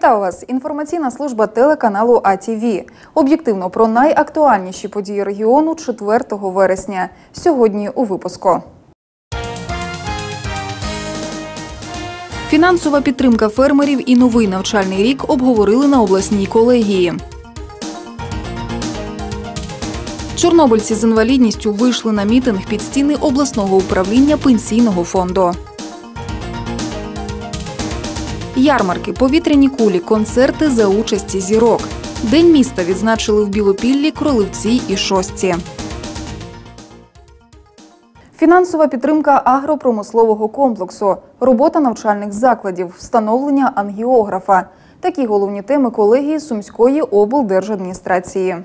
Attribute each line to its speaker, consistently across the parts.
Speaker 1: Вітаю вас! Інформаційна служба телеканалу АТВ. Об'єктивно про найактуальніші події регіону 4 вересня. Сьогодні у випуску. Фінансова підтримка фермерів і новий навчальний рік обговорили на обласній колегії. Чорнобильці з інвалідністю вийшли на мітинг під стіни обласного управління пенсійного фонду. Ярмарки, повітряні кулі, концерти за участі зірок. День міста відзначили в Білопіллі, Кроливці і Шостці. Фінансова підтримка агропромислового комплексу, робота навчальних закладів, встановлення ангіографа. Такі головні теми колегії Сумської облдержадміністрації.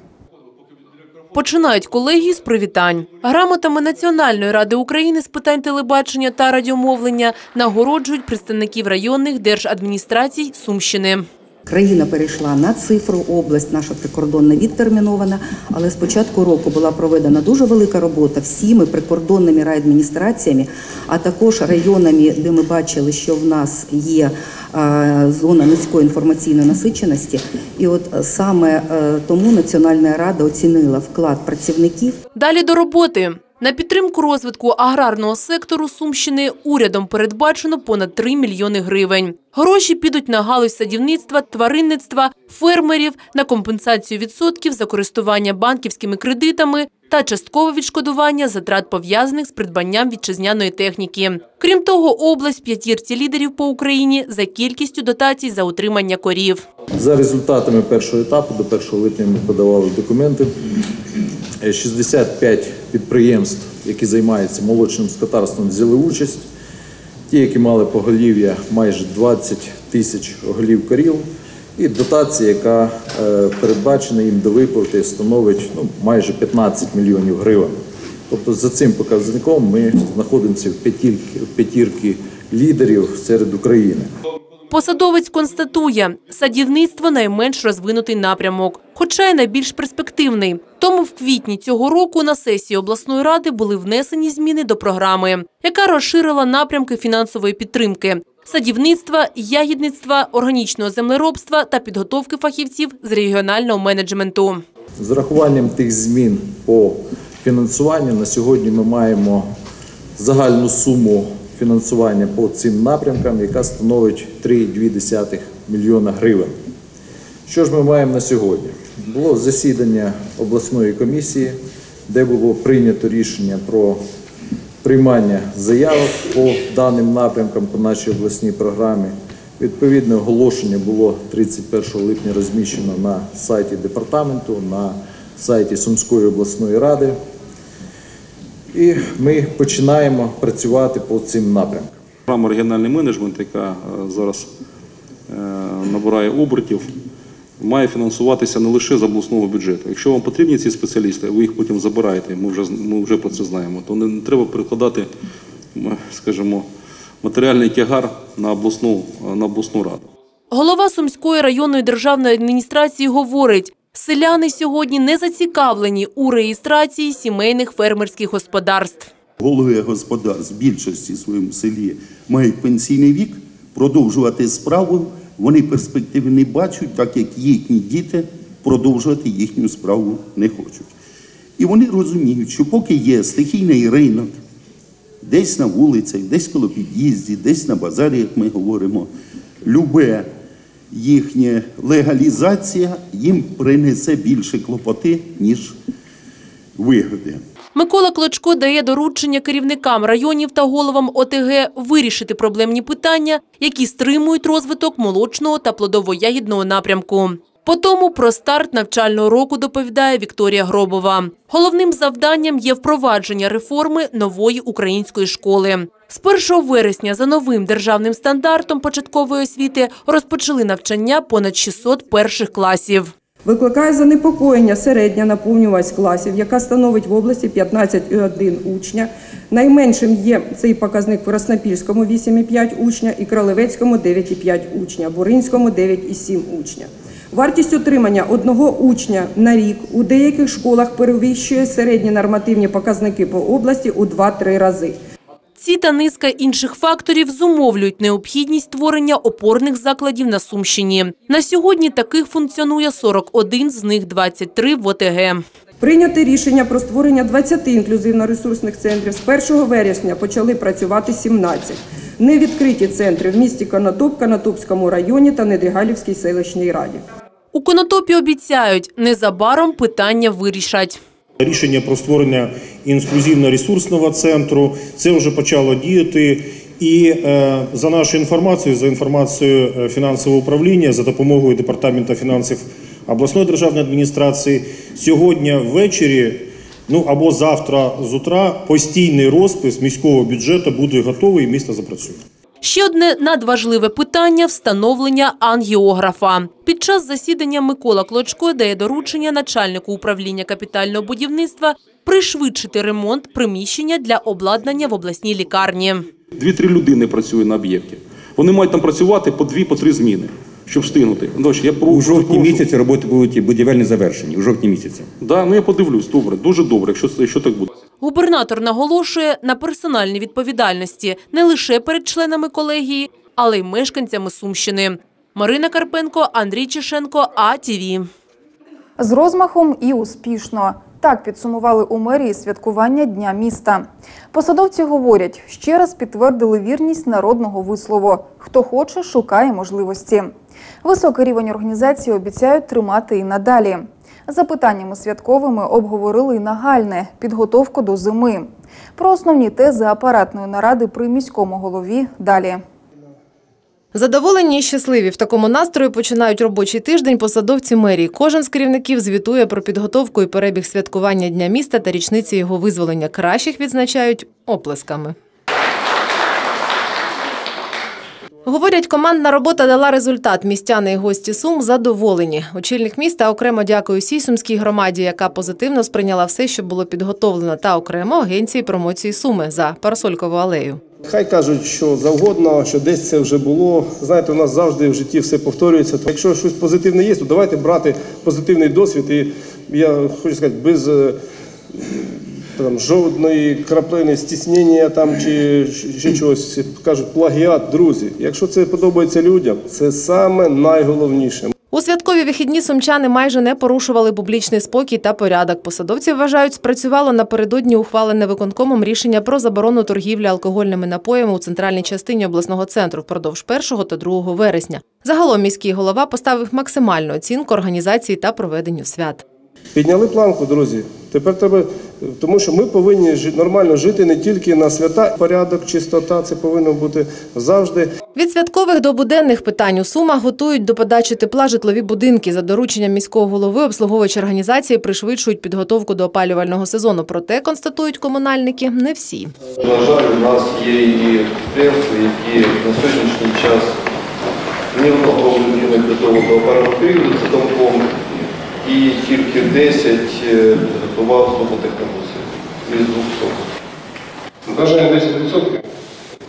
Speaker 2: Починають колегії з привітань. Грамотами Національної ради України з питань телебачення та радіомовлення нагороджують представників районних держадміністрацій Сумщини.
Speaker 3: Країна перейшла на цифру, область наша прикордонна відтермінована, але з початку року була проведена дуже велика робота всіми прикордонними райадміністраціями, а також районами, де ми бачили, що в нас є е, зона низької інформаційної насиченості. І от саме е, тому Національна рада оцінила вклад працівників
Speaker 2: Далі до роботи. На підтримку розвитку аграрного сектору Сумщини урядом передбачено понад 3 мільйони гривень. Гроші підуть на галузь садівництва, тваринництва, фермерів, на компенсацію відсотків за користування банківськими кредитами та часткове відшкодування затрат пов'язаних з придбанням вітчизняної техніки. Крім того, область п'ятірці лідерів по Україні за кількістю дотацій за утримання корів.
Speaker 4: За результатами першого етапу до 1 липня ми подавали документи. Е, 65 підприємств, які займаються молочним скотарством, взяли участь. Ті, які мали поголів'я майже 20 тисяч голів корів, і дотація, яка е, передбачена їм до виплати, становить ну, майже 15 мільйонів гривень. Тобто за цим показником ми знаходимося в п'ятірки лідерів серед України.
Speaker 2: Посадовець констатує, садівництво найменш розвинутий напрямок, хоча й найбільш перспективний. Тому в квітні цього року на сесії обласної ради були внесені зміни до програми, яка розширила напрямки фінансової підтримки садівництва, ягідництва, органічного землеробства та підготовки фахівців з регіонального менеджменту.
Speaker 4: З урахуванням тих змін по фінансуванню на сьогодні ми маємо загальну суму фінансування по цим напрямкам, яка становить 3,2 мільйона гривень. Що ж ми маємо на сьогодні? Було засідання обласної комісії, де було прийнято рішення про приймання заявок по даним напрямкам по нашій обласній програмі. Відповідне оголошення було 31 липня розміщено на сайті департаменту, на сайті Сумської обласної ради. І ми починаємо працювати по цим напрямкам.
Speaker 5: Програма регіональний менеджмент, яка е, зараз е, набирає обертів, має фінансуватися не лише з обласного бюджету. Якщо вам потрібні ці спеціалісти, ви їх потім забираєте, ми вже, ми вже про це знаємо, то не треба перекладати, скажімо, матеріальний тягар на обласну, на обласну раду.
Speaker 2: Голова Сумської районної державної адміністрації говорить, селяни сьогодні не зацікавлені у реєстрації сімейних фермерських господарств.
Speaker 6: Голови господарств в більшості своєму селі мають пенсійний вік, продовжувати справу. Вони перспективи не бачать, так як їхні діти продовжувати їхню справу не хочуть. І вони розуміють, що поки є стихійний ринок, десь на вулицях, десь коло під'їзді, десь на базарі, як ми говоримо, любе їхня легалізація їм принесе більше клопоти, ніж вигоди.
Speaker 2: Микола Клочко дає доручення керівникам районів та головам ОТГ вирішити проблемні питання, які стримують розвиток молочного та плодово-ягідного напрямку. По тому про старт навчального року доповідає Вікторія Гробова. Головним завданням є впровадження реформи нової української школи. З 1 вересня за новим державним стандартом початкової освіти розпочали навчання понад 600 перших класів.
Speaker 7: Викликає занепокоєння середня наповнюваність класів, яка становить в області 15,1 учня. Найменшим є цей показник в Краснопільському 8,5 учня і Кролевецькому 9,5 учня, Буринському 9,7 учня. Вартість отримання одного учня на рік у деяких школах перевищує середні нормативні показники по області у 2-3 рази.
Speaker 2: Ці та низка інших факторів зумовлюють необхідність створення опорних закладів на Сумщині. На сьогодні таких функціонує 41, з них 23 в ОТГ.
Speaker 7: Прийняти рішення про створення 20 інклюзивно-ресурсних центрів. З 1 вересня почали працювати 17. Невідкриті центри в місті Конотоп, Конотопському районі та Недрігалівській селищній раді.
Speaker 2: У Конотопі обіцяють, незабаром питання вирішать.
Speaker 8: Рішення про створення інклюзивно-ресурсного центру це вже почало діяти. І е, за нашою інформацією, за інформацією е, фінансового управління, за допомогою департаменту фінансів обласної державної адміністрації, сьогодні ввечері, ну або завтра з утра, постійний розпис міського бюджету буде готовий і місто запрацює.
Speaker 2: Ще одне надважливе питання – встановлення ангіографа. Під час засідання Микола Клочко дає доручення начальнику управління капітального будівництва пришвидшити ремонт приміщення для обладнання в обласній лікарні.
Speaker 5: Дві-три людини працює на об'єкті. Вони мають там працювати по дві, по три зміни, щоб встигнути. Дощ, я про-
Speaker 9: У жовтні
Speaker 5: прошу.
Speaker 9: місяці роботи будуть будівельні завершені. У жовтні місяці.
Speaker 5: Да, ну я подивлюсь, добре, дуже добре, якщо, якщо так буде.
Speaker 2: Губернатор наголошує на персональній відповідальності не лише перед членами колегії, але й мешканцями Сумщини. Марина Карпенко, Андрій Чешенко, АТВ.
Speaker 1: З розмахом і успішно. Так підсумували у мерії святкування Дня міста. Посадовці говорять, ще раз підтвердили вірність народного вислову «Хто хоче, шукає можливості». Високий рівень організації обіцяють тримати і надалі. За питаннями святковими обговорили й нагальне – підготовку до зими. Про основні тези апаратної наради при міському голові далі.
Speaker 10: Задоволені і щасливі в такому настрої починають робочий тиждень посадовці мерії. Кожен з керівників звітує про підготовку і перебіг святкування Дня міста та річниці його визволення. Кращих відзначають оплесками. Говорять, командна робота дала результат. Містяни і гості Сум задоволені. Очільник міста окремо дякує всій сумській громаді, яка позитивно сприйняла все, що було підготовлено, та окремо агенції промоції Суми за Парасолькову алею.
Speaker 11: Хай кажуть, що завгодно, що десь це вже було. Знаєте, у нас завжди в житті все повторюється. То Якщо щось позитивне є, то давайте брати позитивний досвід. І я хочу сказати, без е, там, жодної краплини стіснення там чи ще чогось кажуть, плагіат, друзі. Якщо це подобається людям, це саме найголовніше.
Speaker 10: У святкові вихідні сумчани майже не порушували публічний спокій та порядок. Посадовці вважають, спрацювало напередодні ухвалене виконкомом рішення про заборону торгівлі алкогольними напоями у центральній частині обласного центру впродовж 1 та 2 вересня. Загалом міський голова поставив максимальну оцінку організації та проведенню свят.
Speaker 11: Підняли планку, друзі. Тепер треба, тому що ми повинні нормально жити не тільки на свята. Порядок, чистота це повинно бути завжди.
Speaker 10: Від святкових до буденних питань у Сумах готують до подачі тепла житлові будинки. За дорученням міського голови обслуговуючі організації пришвидшують підготовку до опалювального сезону. Проте, констатують комунальники, не всі.
Speaker 12: На жаль, у нас є і підприємства, які на сьогоднішній час будинку готового до опалювального періоду, це домком, і тільки 10 е, підготував зуботехнології із 200. Навіть 10%.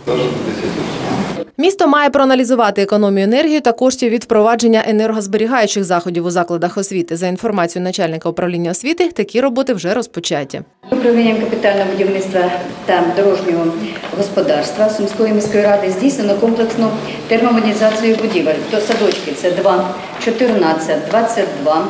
Speaker 12: Навіть 10%.
Speaker 10: Місто має проаналізувати економію енергії та коштів від впровадження енергозберігаючих заходів у закладах освіти. За інформацією начальника управління освіти, такі роботи вже розпочаті.
Speaker 13: Управлінням капітального будівництва та дорожнього господарства Сумської міської ради здійснено комплексну термомодернізацію будівель. То садочки це 2, 14, 22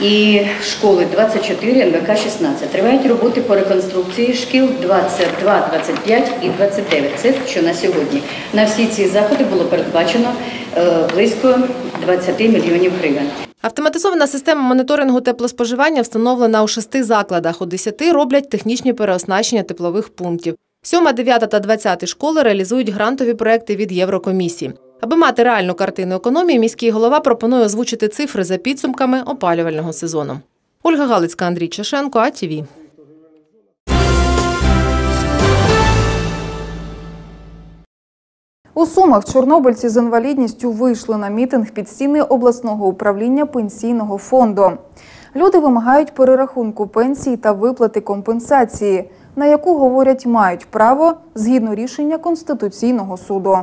Speaker 13: і школи 24, НВК 16. Тривають роботи по реконструкції шкіл 22, 25 і 29. Це що на сьогодні. На всі ці заходи було передбачено е, близько 20 мільйонів гривень.
Speaker 10: Автоматизована система моніторингу теплоспоживання встановлена у шести закладах. У десяти роблять технічні переоснащення теплових пунктів. Сьома, дев'ята та двадцяти школи реалізують грантові проекти від Єврокомісії. Аби мати реальну картину економії, міський голова пропонує озвучити цифри за підсумками опалювального сезону. Ольга Галицька, Андрій Чешенко, АТВ.
Speaker 1: У Сумах чорнобильці з інвалідністю вийшли на мітинг під стіни обласного управління пенсійного фонду. Люди вимагають перерахунку пенсії та виплати компенсації, на яку говорять мають право згідно рішення Конституційного суду.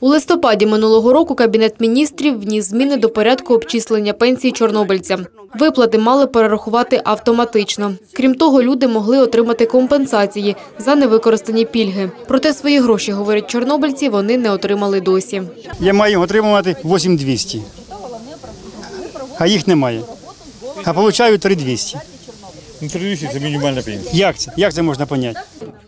Speaker 14: У листопаді минулого року Кабінет міністрів вніс зміни до порядку обчислення пенсій чорнобильцям. Виплати мали перерахувати автоматично. Крім того, люди могли отримати компенсації за невикористані пільги. Проте свої гроші, говорять чорнобильці, вони не отримали досі.
Speaker 15: Я маю отримувати 8200, а їх немає. А получаю 3200.
Speaker 16: Ну, 3200 – це мінімальна пенсія.
Speaker 15: Як це? Як це можна поняти?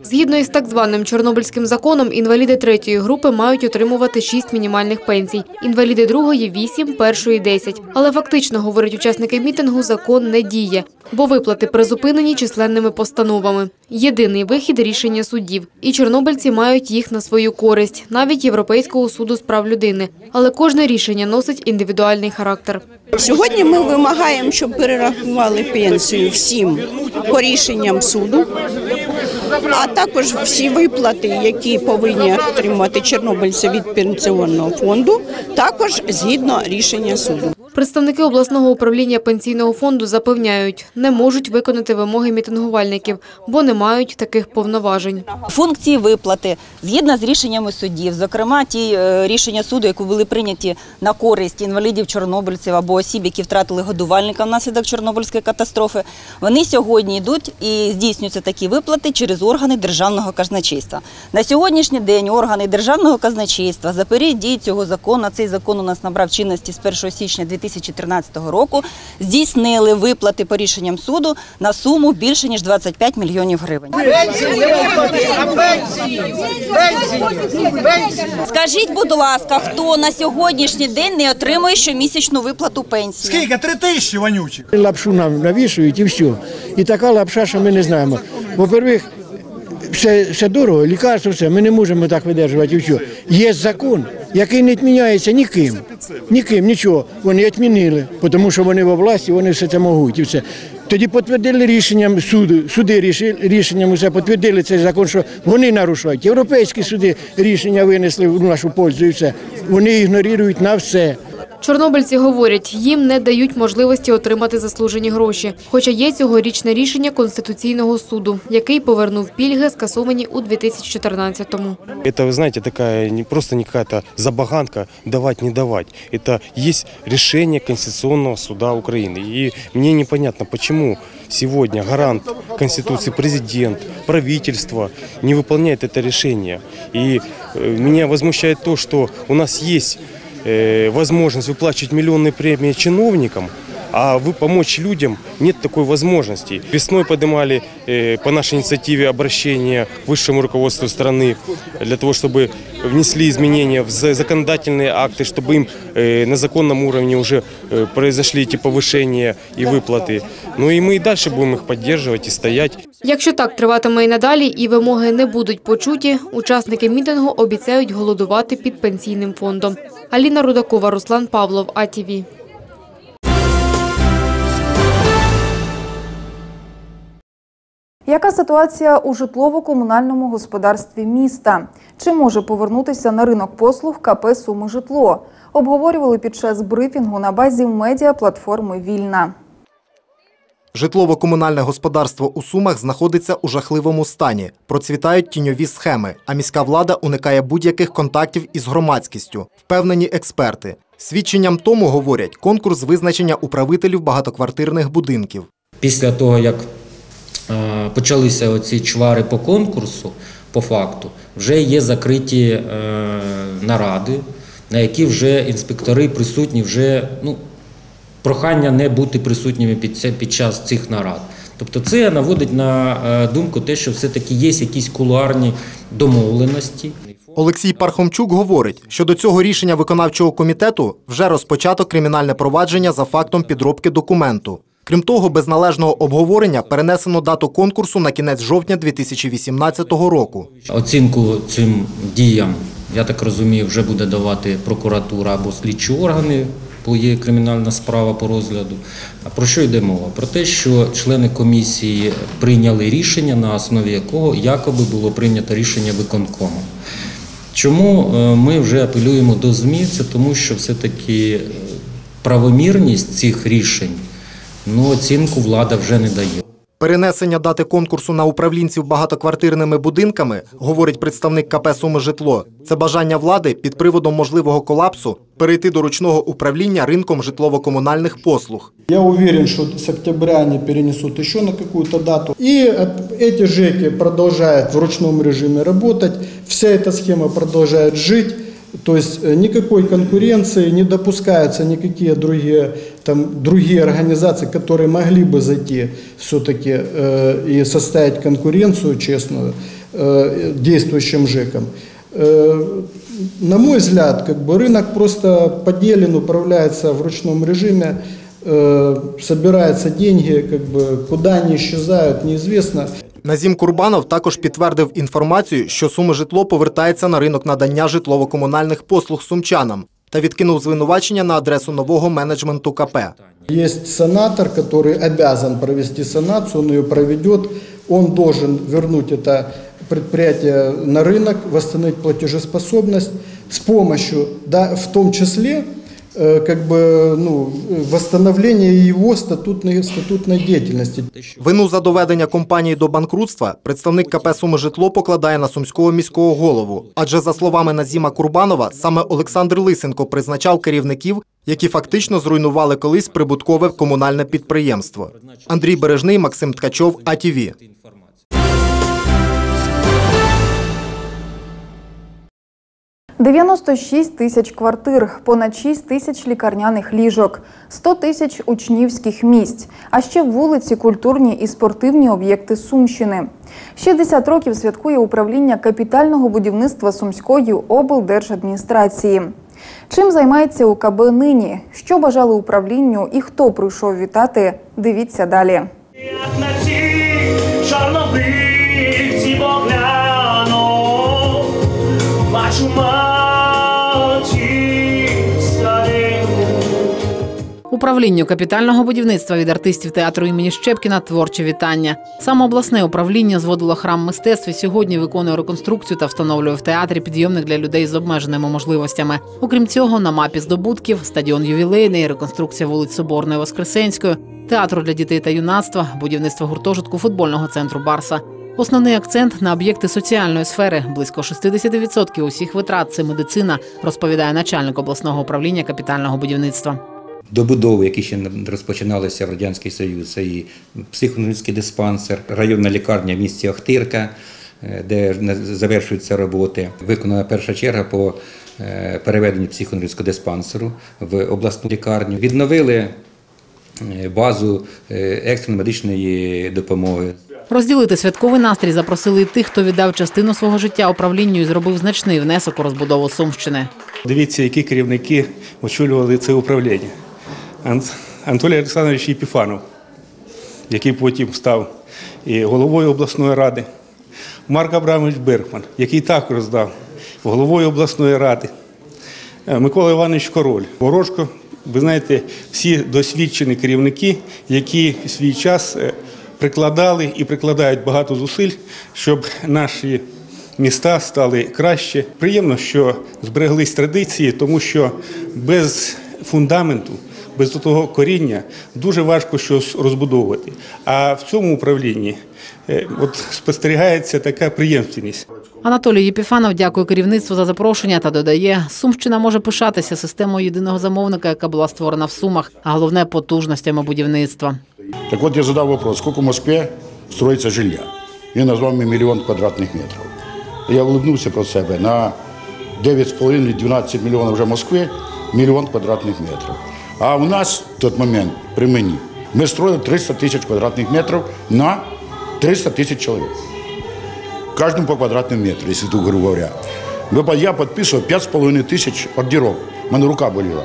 Speaker 14: Згідно із так званим чорнобильським законом, інваліди третьої групи мають отримувати 6 мінімальних пенсій, інваліди другої – 8, першої – 10. Але фактично, говорять учасники мітингу, закон не діє, бо виплати призупинені численними постановами. Єдиний вихід – рішення судів. І чорнобильці мають їх на свою користь, навіть Європейського суду з прав людини. Але кожне рішення носить індивідуальний характер.
Speaker 3: Сьогодні ми вимагаємо, щоб перерахували пенсію всім по рішенням суду, а також всі виплати, які повинні отримати чорнобильці від пенсіонного фонду, також згідно рішення суду.
Speaker 14: Представники обласного управління пенсійного фонду запевняють, не можуть виконати вимоги мітингувальників, бо не мають таких повноважень.
Speaker 17: Функції виплати згідно з рішеннями судів, зокрема ті е, рішення суду, які були прийняті на користь інвалідів чорнобильців або осіб, які втратили годувальника внаслідок Чорнобильської катастрофи, вони сьогодні йдуть і здійснюються такі виплати через органи державного казначейства. На сьогоднішній день органи державного казначейства за період дії цього закону, цей закон у нас набрав чинності з 1 січня 2013 року, здійснили виплати по рішенням суду на суму більше ніж 25 мільйонів гривень. Скажіть, будь ласка, хто на сьогоднішній день не отримує щомісячну виплату пенсії?
Speaker 18: Скільки? Три тисячі вонючих.
Speaker 19: Лапшу нам навішують і все. І така лапша, що ми не знаємо. Во-первых, все, все дорого, лікарство, все, ми не можемо так видержувати. І все. Є закон, який не відміняється ніким. Ніким, нічого. Вони відмінили, тому що вони в області, вони все це можуть. І все. Тоді підтвердили рішенням суду, суди рішенням усе підтвердили цей закон, що вони нарушають. Європейські суди рішення винесли в нашу пользу і все. Вони ігнорують на все.
Speaker 14: Чорнобильці говорять, їм не дають можливості отримати заслужені гроші. Хоча є цьогорічне рішення Конституційного суду, який повернув пільги, скасовані у 2014-му.
Speaker 20: Это, вы знаете, такая не просто не какая-то забаганка давать, не давать. Это есть решение Конституционного суда Украины. И мне непонятно, почему сегодня гарант Конституции, президент, правительство не выполняет это решение. И э, меня возмущает то, что у нас есть э, возможность выплачивать миллионные премии чиновникам, а вы помочь людям нет такой возможности. Весной поднимали э, по нашей инициативе обращение к высшему руководству страны для того, чтобы внесли изменения в за- законодательные акты, чтобы им э, на законном уровне уже э, произошли эти повышения и выплаты. Ну и мы и дальше будем их поддерживать и стоять.
Speaker 14: Якщо так триватиме і надалі, і вимоги не будуть почуті, учасники мітингу обіцяють голодувати під пенсійним фондом. Аліна Рудакова, Руслан Павлов, АТВ.
Speaker 1: Яка ситуація у житлово-комунальному господарстві міста? Чи може повернутися на ринок послуг КП «Суми житло? Обговорювали під час брифінгу на базі медіаплатформи Вільна.
Speaker 21: Житлово-комунальне господарство у Сумах знаходиться у жахливому стані. Процвітають тіньові схеми, а міська влада уникає будь-яких контактів із громадськістю, впевнені експерти. Свідченням тому говорять конкурс визначення управителів багатоквартирних будинків.
Speaker 22: Після того, як е, почалися оці чвари по конкурсу, по факту, вже є закриті е, наради, на які вже інспектори присутні, вже ну, прохання не бути присутніми під, це- під час цих нарад. Тобто це наводить на е, думку те, що все-таки є якісь кулуарні домовленості.
Speaker 21: Олексій Пархомчук говорить, що до цього рішення виконавчого комітету вже розпочато кримінальне провадження за фактом підробки документу. Крім того, без належного обговорення перенесено дату конкурсу на кінець жовтня 2018 року.
Speaker 22: Оцінку цим діям, я так розумію, вже буде давати прокуратура або слідчі органи, є кримінальна справа по розгляду. Про що йде мова? Про те, що члени комісії прийняли рішення, на основі якого якоби було прийнято рішення виконкому. Чому е, ми вже апелюємо до ЗМІ? Це тому, що все-таки е, правомірність цих рішень ну, оцінку влада вже не дає.
Speaker 21: Перенесення дати конкурсу на управлінців багатоквартирними будинками, говорить представник КП «Суми житло. Це бажання влади під приводом можливого колапсу перейти до ручного управління ринком житлово-комунальних послуг.
Speaker 23: Я уверен, что с октября они перенесут еще на какую-то дату. И от- эти ЖЭКи продолжают в ручном режиме работать. Вся эта схема продолжает жить. То есть э, никакой конкуренции, не допускаются никакие другие, там, другие организации, которые могли бы зайти все-таки э, и составить конкуренцию честную э, действующим ЖЭКам. Э, на мой взгляд, как бы рынок просто поделен, управляется в ручном режиме, э, собираются деньги, как бы куда они исчезают, неизвестно.
Speaker 21: Назім Курбанов також підтвердив інформацію, що суми житло повертається на ринок надання житлово-комунальних послуг сумчанам та відкинув звинувачення на адресу нового менеджменту КП.
Speaker 23: Есть санатор, который обязан провести санацию, он ее проведет, он должен вернуть это предприятие на рынок, восстановить платежеспособность с помощью, да, в том числе, э, как бы, ну, восстановления его статутной, статутной деятельности.
Speaker 21: Вину за доведення компанії до банкрутства представник КП «Суми житло» покладає на сумського міського голову. Адже, за словами Назіма Курбанова, саме Олександр Лисенко призначав керівників, які фактично зруйнували колись прибуткове комунальне підприємство. Андрій Бережний, Максим Ткачов, АТВ.
Speaker 1: – 96 тисяч квартир, понад 6 тисяч лікарняних ліжок, 100 тисяч учнівських місць, а ще вулиці, культурні і спортивні об'єкти Сумщини. 60 років святкує управління капітального будівництва Сумської облдержадміністрації. Чим займається УКБ нині? Що бажали управлінню і хто прийшов вітати? Дивіться далі.
Speaker 24: на
Speaker 25: Управлінню капітального будівництва від артистів театру імені Щепкіна творче вітання. Саме обласне управління зводило храм мистецтв і сьогодні виконує реконструкцію та встановлює в театрі підйомник для людей з обмеженими можливостями. Окрім цього, на мапі здобутків стадіон ювілейний, реконструкція вулиць Соборної Воскресенської, театру для дітей та юнацтва, будівництво гуртожитку футбольного центру Барса. Основний акцент на об'єкти соціальної сфери. Близько 60% усіх витрат це медицина, розповідає начальник обласного управління капітального будівництва.
Speaker 22: Добудови, які ще розпочиналися в Радянський Союз, це і психоневрологічний диспансер, районна лікарня в місті Охтирка, е, де завершуються роботи. Виконана перша черга по е, переведенню психоневрологічного диспансеру в обласну лікарню. Відновили е, базу екстреної медичної допомоги.
Speaker 25: Розділити святковий настрій запросили і тих, хто віддав частину свого життя управлінню і зробив значний внесок у розбудову Сумщини.
Speaker 26: Дивіться, які керівники очолювали це управління. Ан- Анатолій Олександрович Єпіфанов, який потім став і головою обласної ради, Марк Абрамович Бергман, який також став головою обласної ради, Е, Микола Іванович Король, Ворожко. Ви знаєте, всі досвідчені керівники, які в свій час е, прикладали і прикладають багато зусиль, щоб наші міста стали краще. Приємно, що збереглись традиції, тому що без фундаменту, без того коріння дуже важко щось розбудовувати. А в цьому управлінні е, от спостерігається така приємственність.
Speaker 25: Анатолій Єпіфанов дякує керівництву за запрошення та додає, Сумщина може пишатися системою єдиного замовника, яка була створена в Сумах, а головне потужностями будівництва.
Speaker 27: Так вот я задал вопрос, сколько в Москве строится жилья? Він назвав мені мільйон квадратних метрів. Я улыбнувся про себе. На 9,5-12 мільйонів вже Москви, мільйон квадратних метрів. А у нас в той момент, при мені, ми строили 300 тисяч квадратних метрів на 300 тисяч чоловік. Каждому по квадратному метру, если тут, грубо говоря. Мы- Я подписывал 5,5 тысяч ордеров. У мене рука боліла.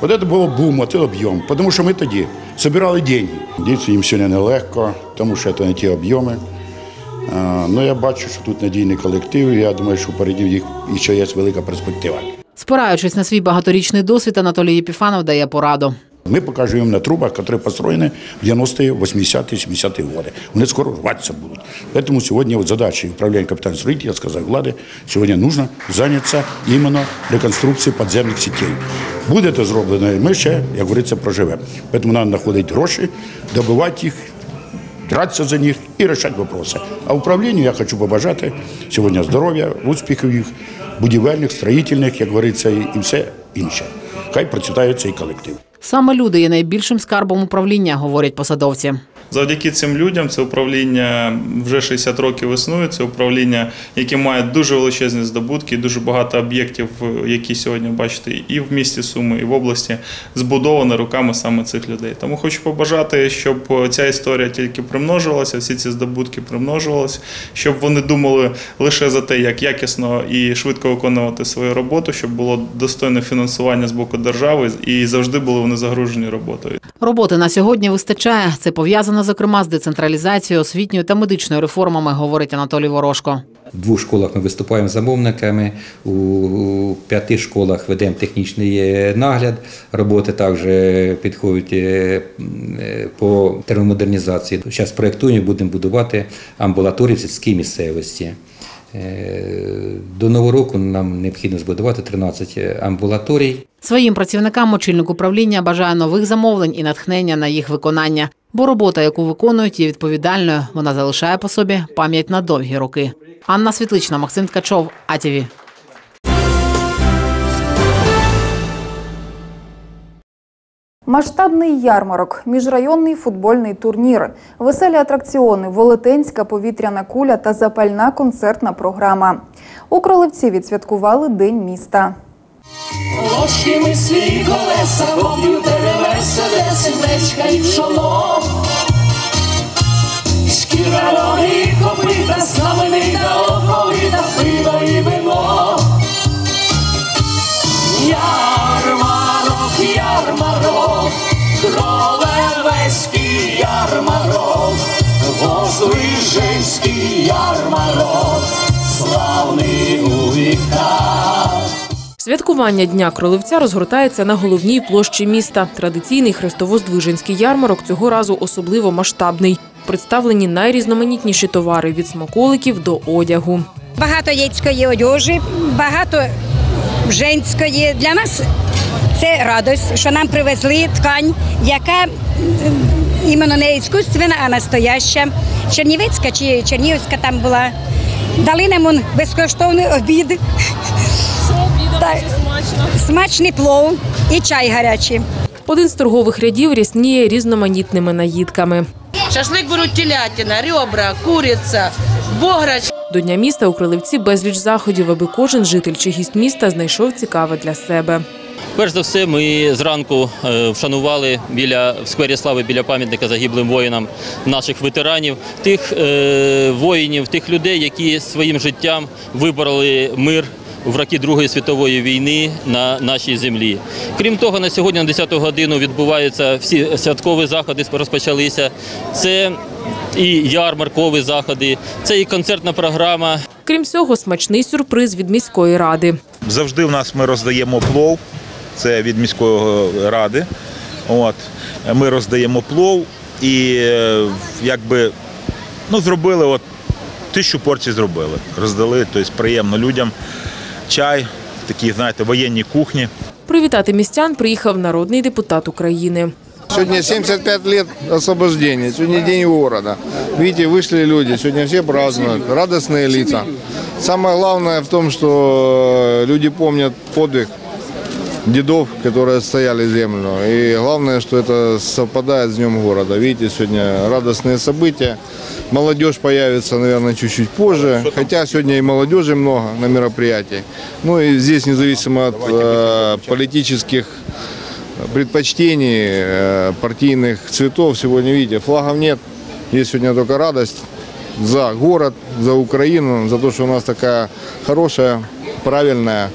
Speaker 27: Вот это було бум, от об'єм. Тому що ми тоді збирали деньги. Дійсно, їм сьогодні нелегко, тому що це не ті об'єми. Ну, я бачу, що тут надійний колектив, і я думаю, що впереді їх ще є велика перспектива.
Speaker 25: Спираючись на свій багаторічний досвід, Анатолій Єпіфанов дає пораду.
Speaker 27: Мы покажем им на трубах, которые построены в 90-е, 80-е, 70-е годы. Вони скоро рватися будуть. Поэтому сегодня вот задача управления капитального строительства, я сказал Влади, сегодня нужно заняться именно реконструкцією подземних сетей. Буде це зроблено, і ми ще, як говориться, проживемо. Поэтому треба знаходити гроші, добивати їх, тратиться за них і рішати вопроси. А управлінню я хочу побажати сьогодні здоров'я, успіхів їх, будівельних, строїтельних, як говориться, і і все інше. Хай процвітає цей колектив.
Speaker 25: Саме люди є найбільшим скарбом управління, говорять посадовці.
Speaker 26: Завдяки цим людям це управління вже 60 років існує. Це управління, яке має дуже величезні здобутки, дуже багато об'єктів, які сьогодні бачите, і в місті Суми, і в області збудовано руками саме цих людей. Тому хочу побажати, щоб ця історія тільки примножувалася, всі ці здобутки примножувалися, щоб вони думали лише за те, як якісно і швидко виконувати свою роботу, щоб було достойне фінансування з боку держави, і завжди були вони загружені роботою.
Speaker 25: Роботи на сьогодні вистачає. Це пов'язано зокрема з децентралізацією, освітньою та медичною реформами, говорить Анатолій Ворожко.
Speaker 22: В двох школах ми виступаємо замовниками, у п'яти школах ведемо технічний е, нагляд. Роботи також підходять е, е, по термомодернізації. Зараз проєктуємо, будемо будувати амбулаторії в сільській місцевості. Е, До нового року нам необхідно збудувати 13 амбулаторій.
Speaker 25: Своїм працівникам очільник управління бажає нових замовлень і натхнення на їх виконання. Бо робота, яку виконують, є відповідальною. Вона залишає по собі пам'ять на довгі роки. Анна Світлична, Максим Ткачов, АТВ.
Speaker 1: Масштабний ярмарок, міжрайонний футбольний турнір, веселі атракціони, велетенська повітряна куля та запальна концертна програма. У відсвяткували День міста.
Speaker 28: Ложки мислі колеса, комп'ютери веселе, сердечка і чоло. Шкіра ноги, копита, знаменита, оковита, пиво і вино. Ярмарок, ярмарок, кролевецький ярмарок, Воздвиженський ярмарок, славний у віках.
Speaker 2: Святкування Дня Кролевця розгортається на головній площі міста. Традиційний хрестовоздвиженський ярмарок цього разу особливо масштабний. Представлені найрізноманітніші товари від смаколиків до одягу.
Speaker 29: Багато яйцької одежі, багато женської. Для нас це радость, що нам привезли ткань, яка іменно не іскусственна, а настояща. Чернівецька чи Чернігівська там була. Дали нам безкоштовний обід. Так, Смачний плов і чай гарячий.
Speaker 2: Один з торгових рядів рясніє різноманітними наїдками.
Speaker 30: Шашлик беруть телятина, ребра, куриця, бограч.
Speaker 2: До Дня міста у Кролевці безліч заходів, аби кожен житель чи гість міста знайшов цікаве для себе.
Speaker 31: Перш за все, ми зранку е, вшанували біля в сквері слави біля пам'ятника загиблим воїнам наших ветеранів, тих е, воїнів, тих людей, які своїм життям вибороли мир в роки Другої світової війни на нашій землі. Крім того, на сьогодні на 10 годину відбуваються всі святкові заходи, розпочалися. Це і ярмаркові заходи, це і концертна програма.
Speaker 2: Крім цього, смачний сюрприз від міської ради.
Speaker 32: Завжди в нас ми роздаємо плов, це від міської ради. От. Ми роздаємо плов і е, якби ну, зробили от тисячу порцій зробили. Роздали, тобто приємно людям Чай, такі, знаєте, воєнні кухні.
Speaker 2: Привітати містян приїхав народний депутат України.
Speaker 33: Сегодня 75 лет освобождения, сегодня день города. Видите, вышли люди, сегодня все празднуют, радостные лица. Самое главное в том, что люди помнят подвиг дедов, которые стояли землю. И главное, что это совпадает с Днем города. Видите, сегодня радостные события. Молодежь появится, наверное, чуть-чуть позже. Хотя сегодня и молодежи много на мероприятии. Ну и здесь, независимо от э, политических предпочтений, э, партийных цветов, сегодня, видите, флагов нет. Есть сегодня только радость за город, за Украину, за то, что у нас такая хорошая, правильная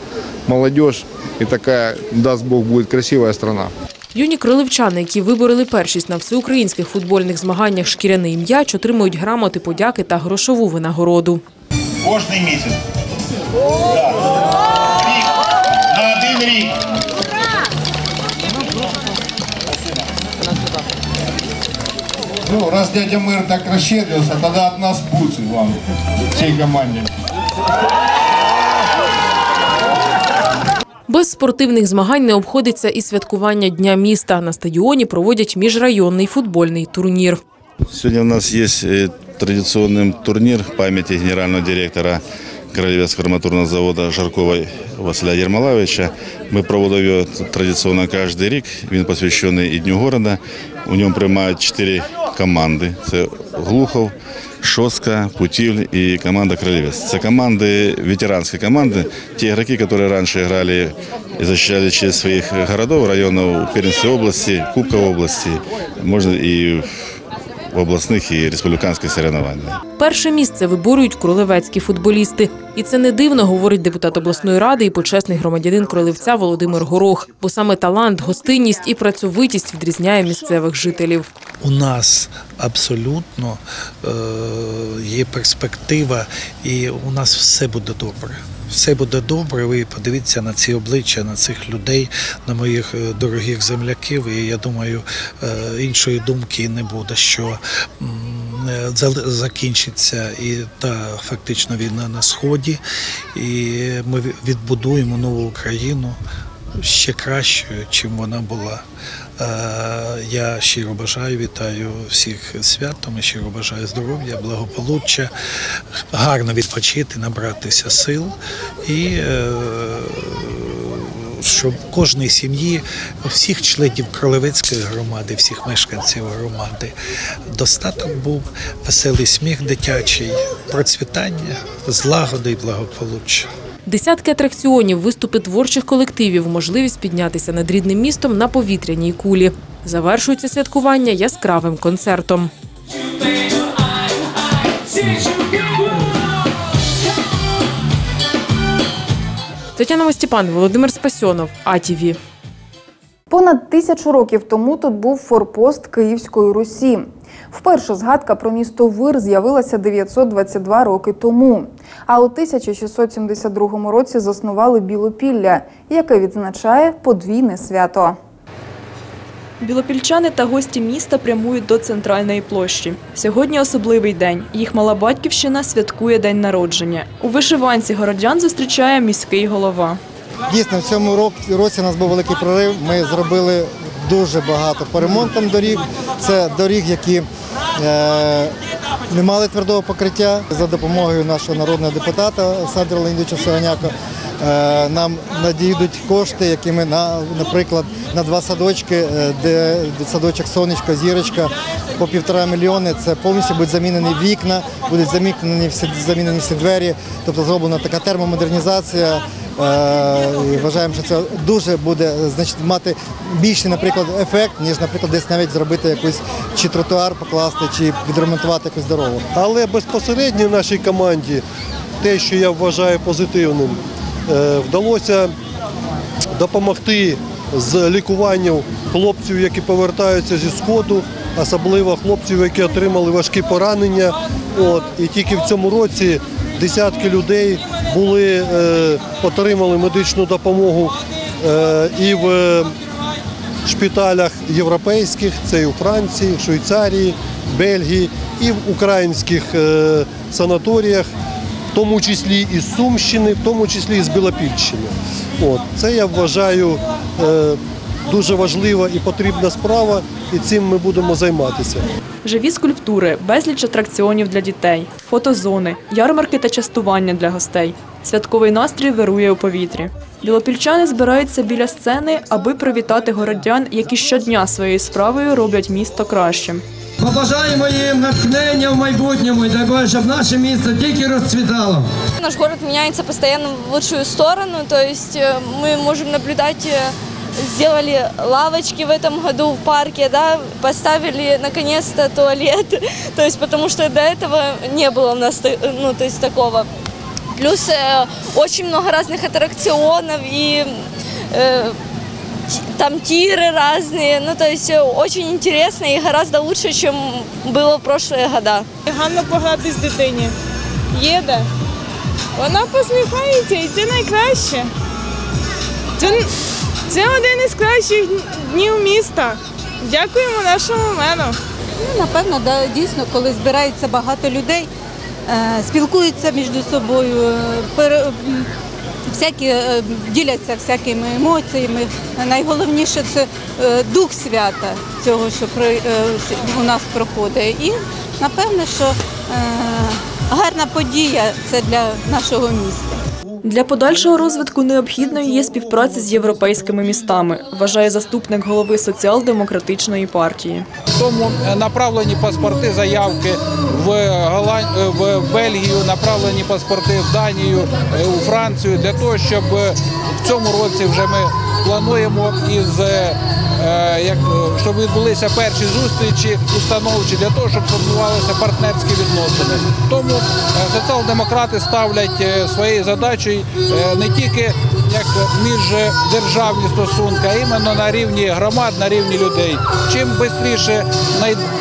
Speaker 33: молодежь и такая, даст Бог, будет красивая страна.
Speaker 2: Юні кролевчани, які вибороли першість на всеукраїнських футбольних змаганнях шкіряний м'яч, отримують грамоти, подяки та грошову винагороду.
Speaker 34: Кожний місяць. На один рік. Ну, раз дядя мэр так расщедрился, тогда от нас буцы вам, всей команде.
Speaker 2: Без спортивних змагань не обходиться і святкування Дня міста. На стадіоні проводять міжрайонний футбольний турнір.
Speaker 35: Сегодня у нас есть э, традиционный турнир в памяти генерального директора Королевского арматурного завода Жаркова Василя Єрмолаевича. Ми проводимо його традиційно кожен рік. Він посвящений і Дню города. У ньому приймають чотири команди. Це Глухов, Шостка, Путівль і команда Кролевец. Це команди, ветеранські команди, ті ігроки, які раніше грали і захищали честь своїх городов, районів Пермської області, Кубка області, можна і обласних і республіканських соревнованиях.
Speaker 2: Перше місце виборюють кролевецькі футболісти. І це не дивно, говорить депутат обласної ради і почесний громадянин Кролевця Володимир Горох. Бо саме талант, гостинність і працьовитість відрізняє місцевих жителів.
Speaker 36: у нас абсолютно е, є перспектива, і у нас все буде добре. Все буде добре. Ви подивіться на ці обличчя, на цих людей, на моїх е, дорогих земляків. І я думаю, е, іншої думки не буде, що е, закінчиться і та фактично війна на сході, і ми відбудуємо нову Україну ще кращою, чим вона була. Е, Я щиро бажаю, вітаю всіх святом, щиро бажаю здоров'я, благополуччя, гарно відпочити, набратися сил і е, щоб кожній сім'ї, всіх членів Кролевецької громади, всіх мешканців громади, достаток був, веселий сміх дитячий, процвітання, злагоди і благополуччя.
Speaker 2: Десятки атракціонів, виступи творчих колективів, можливість піднятися над рідним містом на повітряній кулі. Завершується святкування яскравим концертом. Тетяна Мостіпан, Володимир Спасьонов, АТВ.
Speaker 1: Понад тисячу років тому тут був форпост Київської Русі. Вперше згадка про місто Вир з'явилася 922 роки тому. А у 1672 році заснували Білопілля, яке відзначає подвійне свято.
Speaker 37: Білопільчани та гості міста прямують до центральної площі. Сьогодні особливий день. Їх мала батьківщина святкує день народження. У вишиванці городян зустрічає міський голова.
Speaker 38: Дійсно, в цьому році у нас був великий прорив. Ми зробили дуже багато по ремонтам доріг. Це доріг, які е, не мали твердого покриття. За допомогою нашого народного депутата Олександра Леонідовича Сиганяка е, нам надійдуть кошти, якими на, наприклад, на два садочки, е, де садочок Сонечко, Зірочка по півтора мільйони. Це повністю будуть замінені вікна, будуть замінені всі замінені всі двері. Тобто зроблена така термомодернізація. Е, і Вважаємо, що це дуже буде значить, мати більший, наприклад, ефект, ніж, наприклад, десь навіть зробити якусь чи тротуар покласти, чи відремонтувати якусь дорогу.
Speaker 39: Але безпосередньо в нашій команді те, що я вважаю позитивним, е, вдалося допомогти з лікуванням хлопців, які повертаються зі сходу, особливо хлопців, які отримали важкі поранення. От і тільки в цьому році десятки людей були е, отримали медичну допомогу е, і в шпиталях європейських, це і у Франції, Швейцарії, Бельгії, і в українських е, санаторіях, в тому числі і з Сумщини, в тому числі і з Білопільщини. От, це я вважаю дуже важлива і потрібна справа, і цим ми будемо займатися.
Speaker 37: Живі скульптури, безліч атракціонів для дітей, фотозони, ярмарки та частування для гостей. Святковий настрій вирує у повітрі. Білопільчани збираються біля сцени, аби привітати городян, які щодня своєю справою роблять місто кращим.
Speaker 40: Побажаємо їм натхнення в майбутньому і дай Боже, щоб наше місто тільки розцвітало.
Speaker 41: Наш город меняется постоянно в лучшую сторону, то есть э, мы можем наблюдать, э, сделали лавочки в этом году в парке, да, поставили наконец-то туалет, то есть потому что до этого не было у нас, та- ну, то есть такого. Плюс э, очень много разных аттракционов и э, т- там тиры разные, ну то есть э, очень интересно и гораздо лучше, чем было в прошлые года.
Speaker 30: Гарно погратись дитині. Їде. Вона посміхається і це найкраще. Це, це один із кращих днів міста. Дякуємо нашому меру.
Speaker 42: Ну, напевно, да, дійсно, коли збирається багато людей, е, спілкуються між собою, е, всякі е, діляться всякими емоціями. Найголовніше це дух свята цього, що у нас проходить. І напевно, що гарна подія це для нашого міста.
Speaker 37: Для подальшого розвитку необхідною є співпраця з європейськими містами, вважає заступник голови соціал-демократичної партії.
Speaker 43: Тому е, направлені паспорти, заявки в, Голланд... е, в Бельгію, направлені паспорти в Данію, е, у Францію для того, щоб в цьому році вже ми плануємо із як е, щоб відбулися перші зустрічі установчі для того, щоб сформувалися партнерські відносини. Тому е, соціал-демократи ставлять е, своєю задачею е, не тільки як міждержавні стосунки, а іменно на рівні громад, на рівні людей. Чим швидше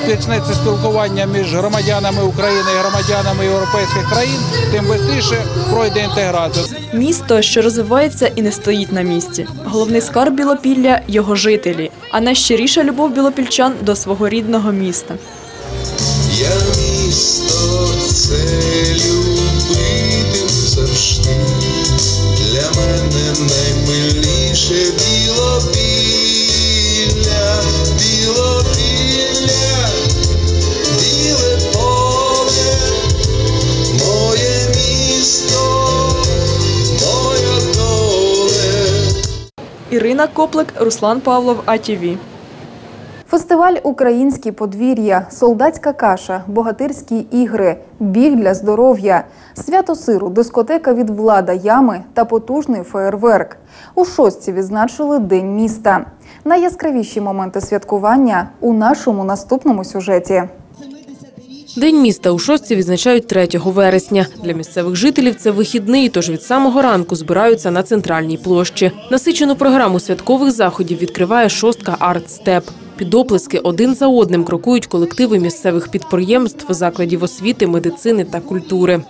Speaker 43: почнеться спілкування між громадянами України і громадянами європейських країн, тим швидше пройде інтеграція.
Speaker 37: Місто, що розвивається і не стоїть на місці. Головний скарб Білопілля – його жителі, а найщиріша любов білопільчан до свого рідного міста.
Speaker 32: Я місто це любити завжди. Для мене наймиліше білопілля,
Speaker 37: Ірина Коплик, Руслан Павлов, АТВ.
Speaker 1: Фестиваль Українські подвір'я, солдатська каша, богатирські ігри, біг для здоров'я, свято сиру, дискотека від влада ями та потужний феєрверк. У шостці відзначили День міста. Найяскравіші моменти святкування у нашому наступному сюжеті.
Speaker 2: День міста у шостці відзначають 3 вересня. Для місцевих жителів це вихідний, тож від самого ранку збираються на центральній площі. Насичену програму святкових заходів відкриває шостка «Арт-степ». Під оплески один за одним крокують колективи місцевих підприємств, закладів освіти, медицини та культури.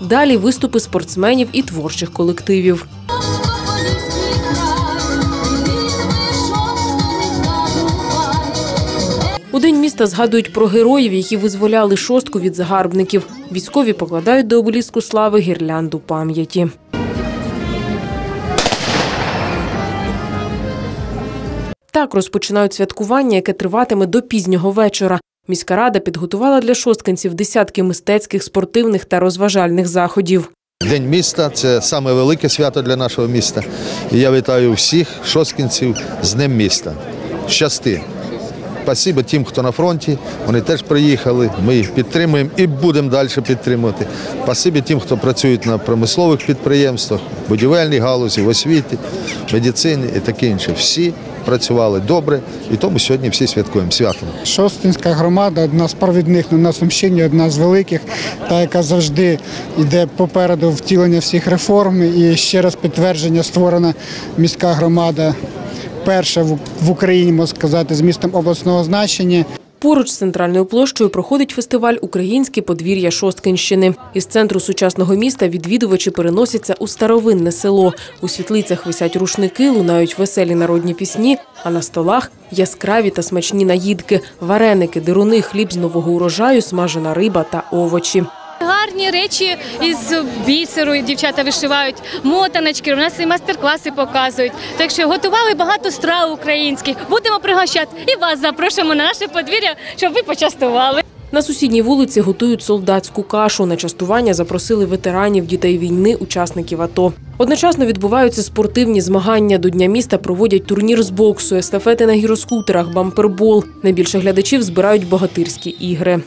Speaker 2: Далі виступи спортсменів і творчих колективів. У день міста згадують про героїв, які визволяли шостку від загарбників. Військові покладають до обеліску слави гірлянду пам'яті. Так розпочинають святкування, яке триватиме до пізнього вечора. Міська рада підготувала для шосткинців десятки мистецьких, спортивних та розважальних заходів.
Speaker 44: День міста це саме велике свято для нашого міста. І я вітаю всіх шосткінців з Днем міста. Щасти! Спасибо тим, хто на фронті. Вони теж приїхали. Ми їх підтримуємо і будемо далі підтримувати. Спасибі тим, хто працює на промислових підприємствах, будівельній галузі, в освіті, медицині і таке інше. Всі працювали добре, і тому сьогодні всі святкуємо святом.
Speaker 45: Шостинська громада одна з провідних на Сумщині, одна з великих, та яка завжди йде попереду втілення всіх реформ. І ще раз підтвердження створена міська громада. Перша в- Україні можна сказати з містом обласного значення.
Speaker 2: Поруч з центральною площею проходить фестиваль Українське подвір'я Шосткинщини. Із центру сучасного міста відвідувачі переносяться у старовинне село. У світлицях висять рушники, лунають веселі народні пісні, а на столах яскраві та смачні наїдки, вареники, дируни, хліб з нового урожаю, смажена риба та овочі.
Speaker 46: Гарні речі із бісеру дівчата вишивають, мотаночки, у нас і майстер-класи показують. Так що готували багато страв українських. Будемо пригощати і вас запрошуємо на наше подвір'я, щоб ви почастували.
Speaker 2: На сусідній вулиці готують солдатську кашу. На частування запросили ветеранів, дітей війни, учасників АТО. Одночасно відбуваються спортивні змагання. До Дня міста проводять турнір з боксу, естафети на гіроскутерах, бампербол. Найбільше глядачів збирають богатирські ігри.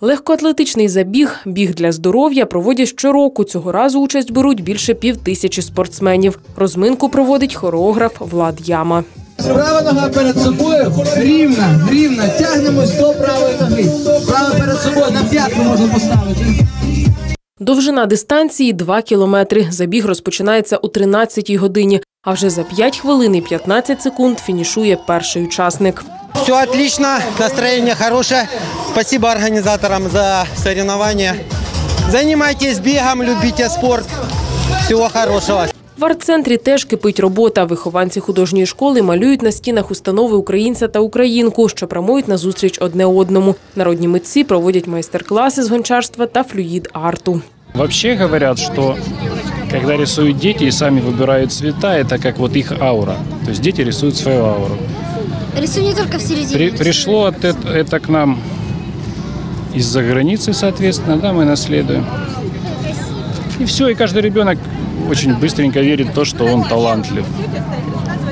Speaker 2: Легкоатлетичний забіг, біг для здоров'я проводять щороку. Цього разу участь беруть більше пів тисячі спортсменів. Розминку проводить хореограф Влад Яма.
Speaker 40: Права нога перед собою, рівна, рівна. Тягнемось до правої ноги. Права перед собою, на п'ятку можна поставити.
Speaker 2: Довжина дистанції 2 кілометри. Забіг розпочинається о 13-й годині. А вже за 5 хвилин і 15 секунд фінішує перший учасник.
Speaker 47: Все отлично, настроєння хороше. Спасибо організаторам за соревнования.
Speaker 48: Займайтесь бігом, любіть спорт. Всього хорошего.
Speaker 2: В арт-центрі теж кипить робота. Вихованці художньої школи малюють на стінах установи українця та українку, що прямують на зустріч одне одному. Народні митці проводять майстер-класи з гончарства та флюїд-арту.
Speaker 49: Вообще говорят, что когда рисуют дети и сами выбирают цвета, это как вот их аура. То есть дети рисуют свою ауру.
Speaker 50: Рисую не только в середине.
Speaker 49: При- пришло от это, это к нам из-за границы, соответственно, да, мы наследуем. И все, и каждый ребенок очень быстренько верит в то, что он талантлив.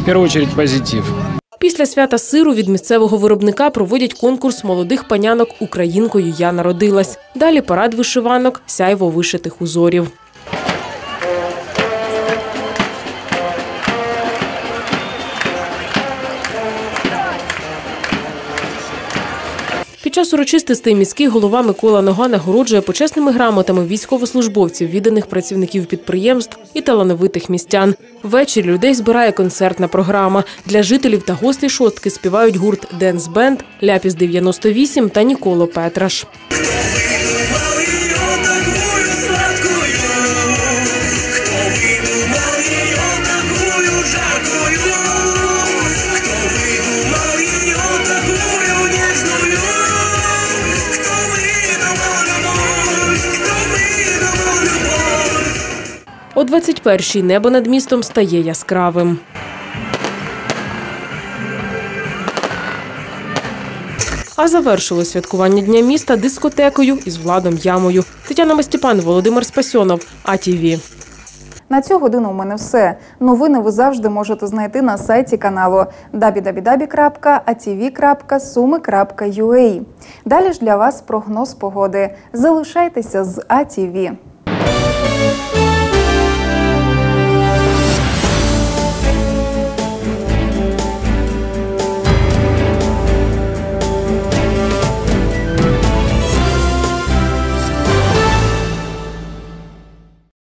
Speaker 49: В первую очередь позитив.
Speaker 2: Після свята сиру від місцевого виробника проводять конкурс молодих панянок Українкою я народилась. Далі парад вишиванок, сяйво вишитих узорів. Час урочистостей міський голова Микола Нога нагороджує почесними грамотами військовослужбовців, відданих працівників підприємств і талановитих містян. Ввечері людей збирає концертна програма. Для жителів та гостей шостки співають гурт Денс Бенд, Ляпіс 98 та Ніколо Петраш. О 21-й небо над містом стає яскравим. А завершили святкування Дня міста дискотекою із Владом Ямою. Тетяна Мастіпан, Володимир Спасьонов, АТВ.
Speaker 1: На цю годину у мене все. Новини ви завжди можете знайти на сайті каналу www.atv.sumi.ua. Далі ж для вас прогноз погоди. Залишайтеся з АТВ.